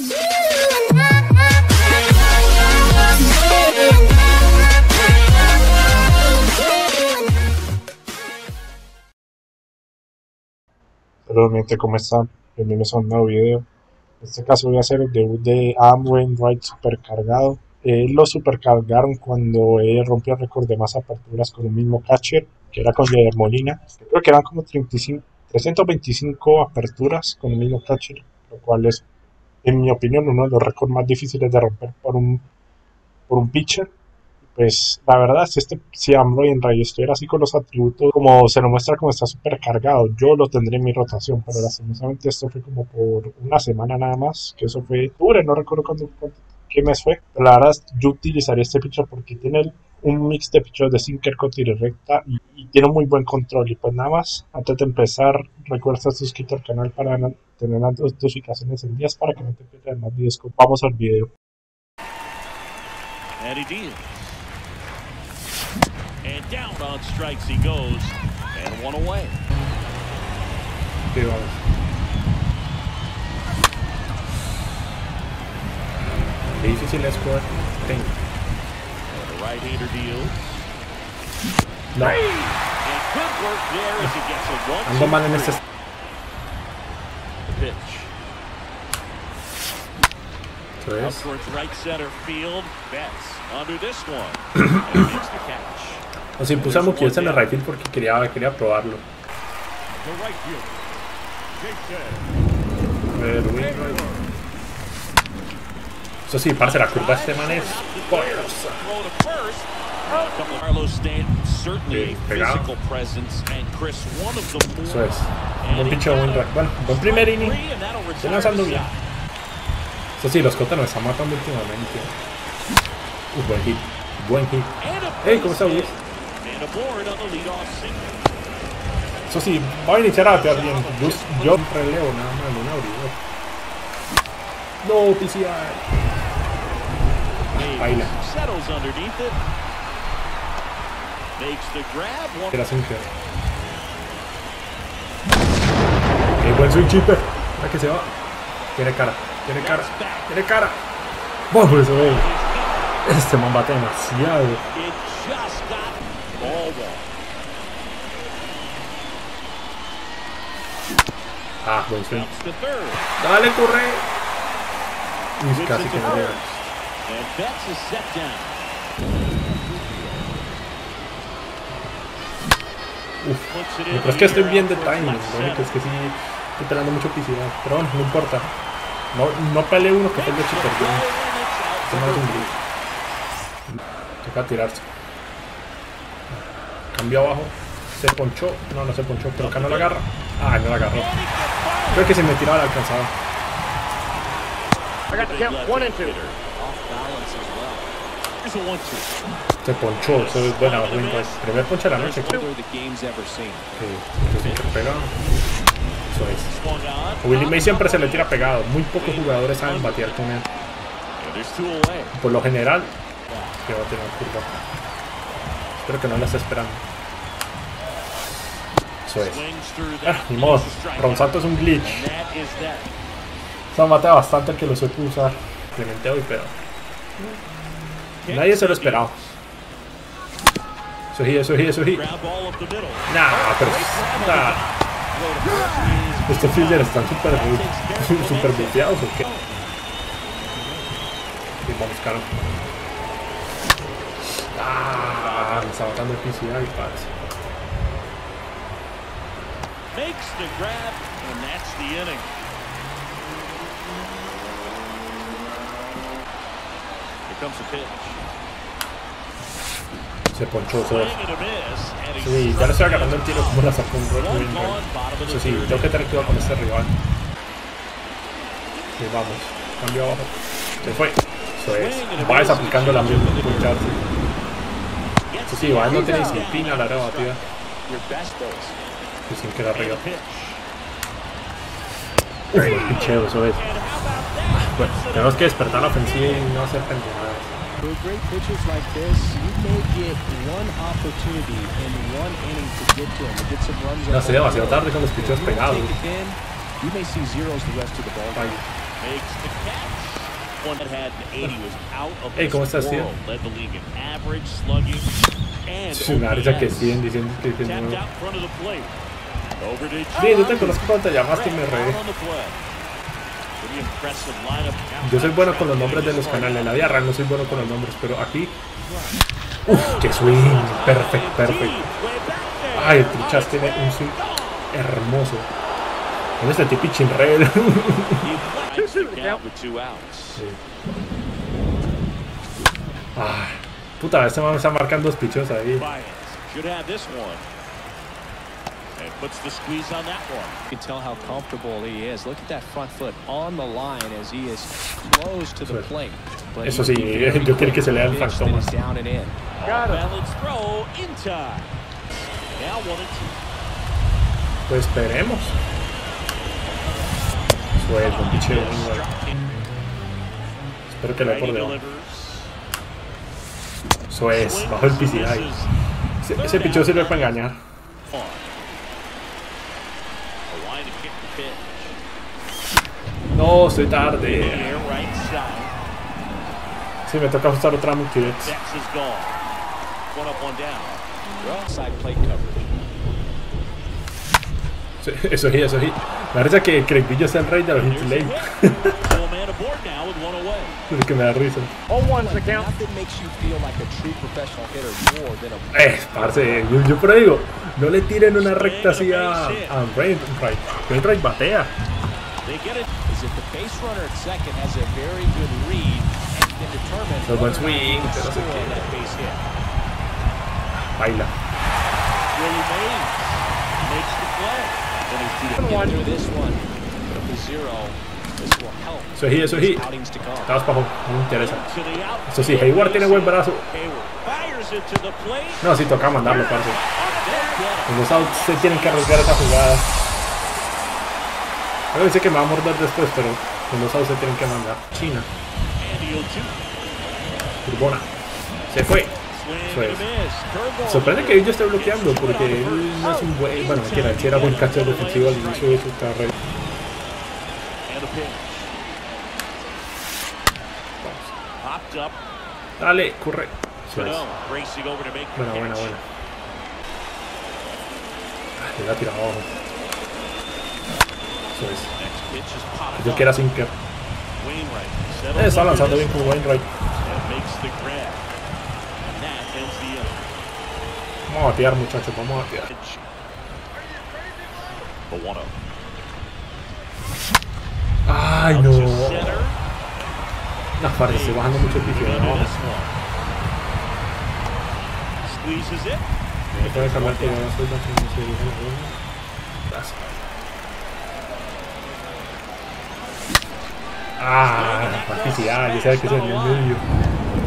Saludos gente, ¿cómo están? Bienvenidos a un nuevo video. En este caso voy a hacer el debut de Amway Ride supercargado. Eh, lo supercargaron cuando él rompió el récord de más aperturas con el mismo catcher, que era con Javier Molina. Creo que eran como 35, 325 aperturas con el mismo catcher, lo cual es, en mi opinión, uno de los récords más difíciles de romper por un, por un pitcher pues la verdad, si, este, si Amroy en realidad estuviera así con los atributos, como se lo muestra como está súper cargado, yo lo tendré en mi rotación, pero lastimosamente esto fue como por una semana nada más, que eso fue octubre, no recuerdo cuándo, qué mes fue, pero la verdad yo utilizaría este pitcher porque tiene un mix de pitchers de sinker con tiro recta y, tiene un muy buen control. Y pues nada más, antes de empezar, recuerda suscribirte al canal para tener las notificaciones en días para que no te pierdas más videos. Vamos al video. And down on strikes he goes. And one away. Vamos. Qué difícil es jugar. Tengo. The right-hander deals. No. And good work there as he gets a one. Ando mal en este. Pitch. Eso Up es. towards right center field. Betts under this one. and makes the catch. Nos impulsamos que en el right field porque quería, quería probarlo. Eso sí, parce, la curva de este man es poderosa. Bien, a pegado. physical presence, and Chris, one of the more. Eso es. Buen pinche buen drive. Bueno, buen primer inning. Estoy lanzando bien. Eso sí, los cotas nos están matando últimamente. Uh, buen hit. Buen hit. Hey, ¿cómo está, Luis? Eso sí, va a iniciar a batear bien. Yo, yo relevo nada más, un abridor. No, PCI. Baila. Settles underneath it. Makes the grab. One Era sinker. Qué buen swing chipper. Mira que se va. Tiene cara, tiene cara, tiene cara. Vamos, eso ve. Este man bate demasiado. Ah, buen swing. Dale, corre. Uy, casi que no llega. first. And Betts is set down. Uf. Pero es que estoy bien de timing. Lo único es que sí estoy peleando mucho piscidad. Pero bueno, no importa. No, no peleé uno que de chipper bien. Este no es un glitch. Toca tirarse. Cambio abajo. Se ponchó. No, no se ponchó, pero acá no la agarra. Ah, no la agarró. Creo que si me tiraba la alcanzaba. I got the count one and two. Off balance as well. Se ponchó. Eso es buena. buen drive. Primer ponche de la noche, creo. Sí, siempre pegado. Eso es. Willie May siempre se le tira pegado. Muy pocos jugadores saben batear con él. Por lo general, que va a tener curva. Espero que no la esté esperando. Eso es. Ah, ni modo. Ron Santos es un glitch. Se matea bastante el que lo supe usar. Implementé hoy, pero nadie se lo esperaba. Eso sí, eso eso. Nah, pero. Nah. Estos fielders están súper super bufiados o qué. Sí, vamos, caro. Ah, me está matando el PCI, parce. makes the grab, and that's the inning. Here comes the pitch. Se ponchó todo. Sí, ya le estoy agarrando el tiro como la sacó un rock bien, Eso sí, tengo que tener cuidado con este rival. Sí, vamos. Cambio abajo. Se fue. Eso es. Baez aplicando la misma puncharse. Eso sí, Baez no tiene disciplina a la hora de batida. Y sin que la And arriba. picheo, eso es. Tenemos que despertar la ofensiva y no hacer pendejadas. With great pitchers like this, you may get one opportunity in one inning to get to him, to get some runs. No on sé, the demasiado tarde con los picheos pegados. you may see zeros the rest of the ball. Ay, game. Makes the catch. One that had an 80 was out of Hey, ¿cómo this estás, tío? Led the league in average, slugging, and Es una risa que siguen diciendo que Tapped no. out front of the plate. Over to Sí, ¿no te acuerdas que cuando te llamaste y me reí? Yo soy bueno con los nombres de los canales. La vida no soy bueno con los nombres, pero aquí. Uf, qué swing. Perfecto, perfecto. Ay, el Truchas tiene un swing hermoso. ¿Dónde está el Tipichin Red? Ay, puta, este man está marcando dos pichos ahí. Puts the squeeze on that one. You can tell how comfortable he is. Look at that front foot on the line as he is close to the plate. But eso sí, yo quiero que se lea el quickly Frank and Thomas. is down and in. Balanced throw in time. Now one and two. Pues esperemos. Suelto, un picheo. igual. Espero que le dé por debajo. delivers. Eso es, bajo el PCI. Ese, ese picheo sirve para engañar. No, estoy tarde. Sí, me toca ajustar otra coverage. Sí, Eso sí, eso sí. Me parece que Craig Dillo es el rey de los late. hit. Away. Es que me da risa. Eh, parce, yo, yo por ahí digo, no le tiren una recta así a, a Wainwright. Wainwright batea. So buen swing, pero se queda. hit. Baila. Eso eso sí. his outings to come. Estabas bajo, no me interesa. Eso sí, Hayward tiene buen brazo. No, sí, toca mandarlo, parce. Get Los outs se tienen que arriesgar esa jugada. Algo dice que me va a morder después, pero con los outs se tienen que mandar. China. Turbona. Se fue. Eso es. Sorprende que yo esté bloqueando porque él no es un buen. Bueno, mentira, era buen catcher defensivo al inicio de su carrera. Dale, corre. Eso es. Buena, buena, buena. Ah, Le da tirado abajo. Eso es. Yo que era sinker. Wainwright Eh, está lanzando bien con Wainwright. Vamos a batear, muchachos, vamos a batear. Up. Ay, no. No, parece, estoy bajando mucho el piso. No, ahora no sé, dije la. Ah, ya sabes que es el medio.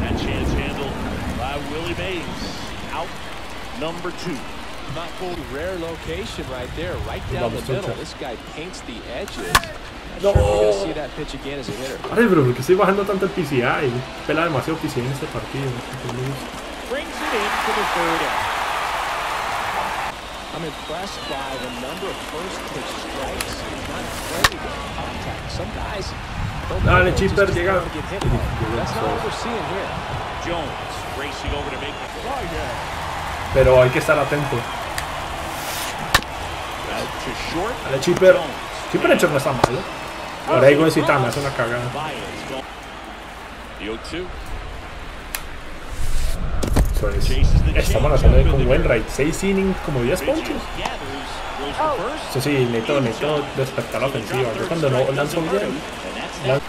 That chance handled by Willie Mays. Out number two. Not full rare location right there, right down the middle. This guy paints the edges. No. A. Ay, pero ¿por qué estoy bajando tanto el PCI? Pela demasiado PCI en este partido. Brings it in for the third out. I'm impressed by the number of first pitch strikes. He's not afraid of contact. Some guys don't Dale, know, Chipper, just llega. don't get hit hard. That's not what we're seeing here. Jones racing over to make the play. Pero hay que estar atento. Dale, Chipper. Chipper hecho no está malo. Ahora digo si me hace una cagada. Baez gone. The 0-2. Eso es. Estamos lanzando con Wainwright. 6 innings, como 10 ponches. Eso sí, necesito, necesito despertar la ofensiva. Yo cuando no lanzo bien, And that's lan- that.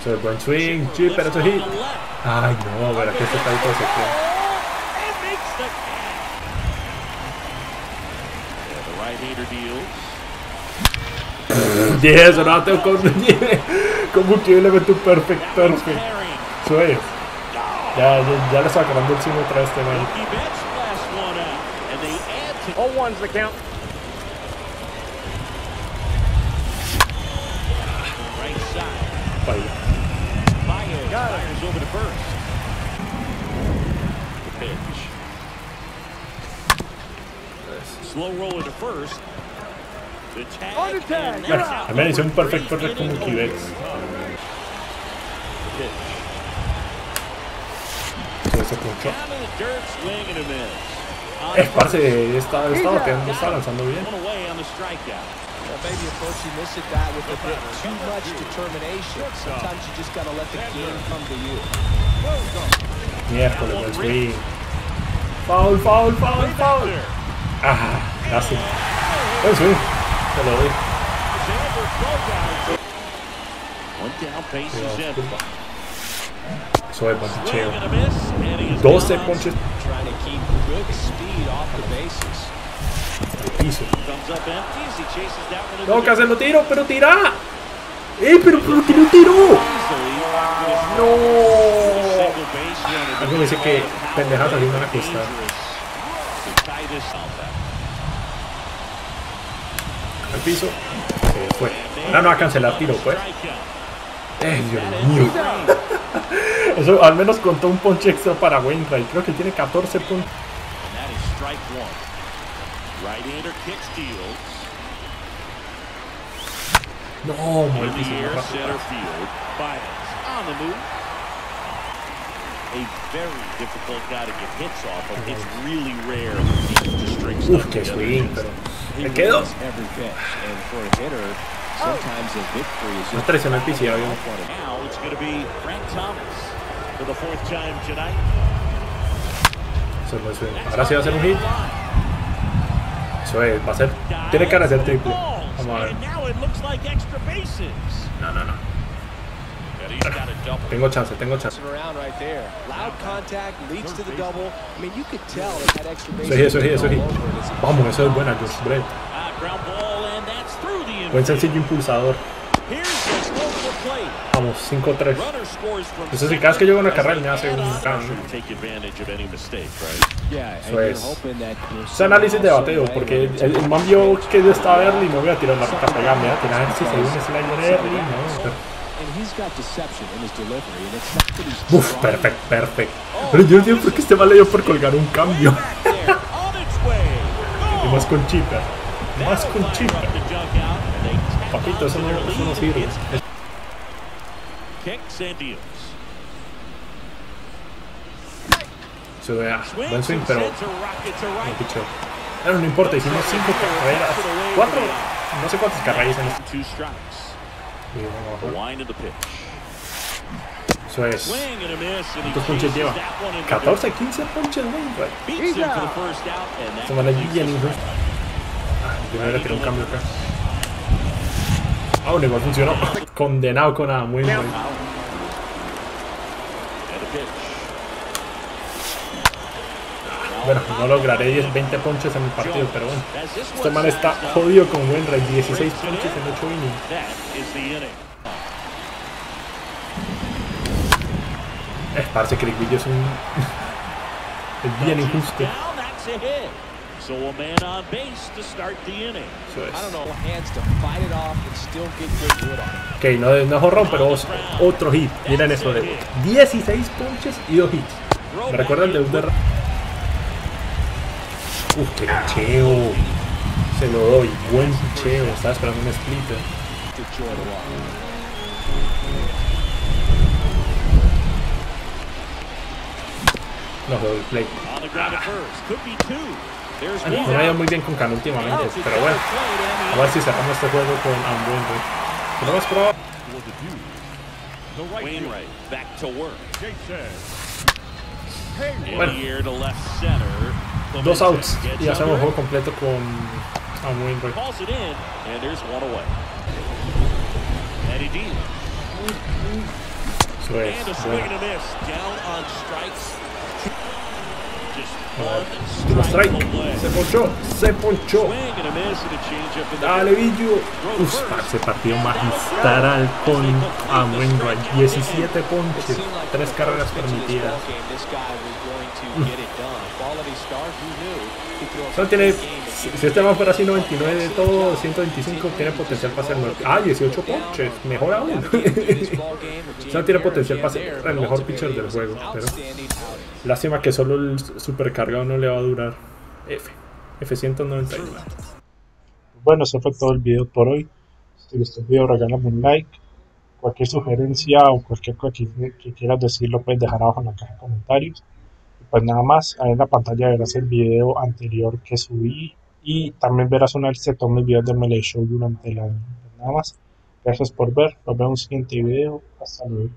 eso es buen swing, Chipper, eso sí. Ay, no, pero que este talento se queda. And makes the catch. Yeah, the right-hander deals. 10, no tengo con Combustible, un perfect, perfect. Herring. Eso es. Ya, ya, ya le estaba acabando el swing otra vez este man. Mookie Betts blasts one out. And they add to Oh, one's the count. right side. Baila. Baez fires over to first. The pitch. Slow roller to first. Bueno, también hizo un red como. Se parce, estaba, estaba bateando, estaba lanzando bien. the to. Foul, foul, foul, foul. Ah, casi. Buen swing. Te lo doy. Eso es is 12 gone. ponches piso. Tengo que hacerlo tiro, pero tira. ¡Eh, pero por qué no tiró! No. Algo me dice que pendejadas no van a costar. Al piso. Se fue. Ahora no va a cancelar tiro, pues. ¡Eh, Dios mío! Eso al menos contó un ponche extra para Wainwright. Creo que tiene 14 puntos. No, muy In the difícil. air, más center rápido. field. Baez on the move. A very difficult guy to get hits off of. It's really rare for teams to string Uf, qué swing, pero. Me quedo. wins every pitch, and for a hitter, sometimes a victory is No just traicionó el piso, ya vio. Now it's going to be Frank Thomas for the fourth time tonight. Eso es buen swing. Ahora sí va a ser un hit. Eso es, va a ser. Tiene cara de ser triple. Vamos a ver. No, no, no. But he's got a double. Tengo chance, tengo chance. Eso es eso es eso es Vamos, eso es buena, Josh Brett. Buen sencillo impulsador. Vamos, 5-3. Runner scores from Eso sí, cada vez que llego a una carrera me hace un cambio. Eso es. hoping that you're Es análisis de bateo, porque el, el man vio que yo estaba early y no voy a tirar la puta pegada, me voy a tirar si se un slider early, no. Uf, perfecto, perfecto. Pero yo no entiendo por qué este mal le dio por colgar un cambio. Y más con chita. Más con chita. Up the dugout, and they tap Papito, eso no, eso no sirve. Eso vea, Swings buen swing, pero no picheo. Pero no importa, hicimos 5 carreras. 4, no sé cuántas carreras en este. Eso es. ¿Cuántos ponches lleva? that one into 14, 15 ponches, güey. Se van a completes bien the injusto. strike. Ah, voy a tirar un cambio acá. Ah, bueno, igual funcionó. Condenado con nada, muy bien. And a pitch. Bueno, no lograré 10, 20 ponches en el partido, pero bueno. Este man está jodido con Wainwright, 16 ponches en 8 innings. Eh, parece que el Grillo es un... es bien injusto. Down, that's a hit. So a man on base to start the inning. Eso I don't es. Ok, no, no es horror, pero otro hit. Miren eso de 16 ponches y 2 hits. ¿Me recuerdan el debut de... Uf, qué picheo. Se lo doy. Buen picheo. Estaba esperando un splitter. Watch. No, doy el play. No ha ido muy bien con Cano últimamente, pero bueno. A ver si cerramos este juego con Ambuendo. Pero más probable. Wainwright back to work. Bueno. Dos outs y hacemos under juego completo con. Eddie D. Eso es. Bueno. and a miss. Down on strikes. Just A ver, one Tiro strike. Se ponchó. Se ponchó. Dale, Billo. Uf, parce, partido magistral con Ambuendo. 17 ponches. Tres carreras permitidas. Solo tiene, si este man fuera así 99 de todo, 125, tiene potencial para ser. Ah, 18 ponches, mejor aún. Solo tiene potencial para ser el mejor pitcher del juego, lástima que solo el supercargado no le va a durar. F, F199. Bueno, eso fue todo el video por hoy. Si te gustó el video, regálame un like. Cualquier sugerencia o cualquier cosa que, que quieras decir lo puedes dejar abajo en la caja de comentarios. Y pues nada más, ahí en la pantalla verás el video anterior que subí y también verás una lista de todos mis videos de Melee Show durante el año. Nada más, gracias por ver, nos vemos en el siguiente video, hasta luego.